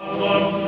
Allah.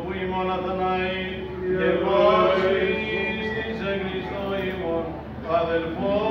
που ημών Αθαναή, και πάση της Χριστός. Ημών, αδελφός,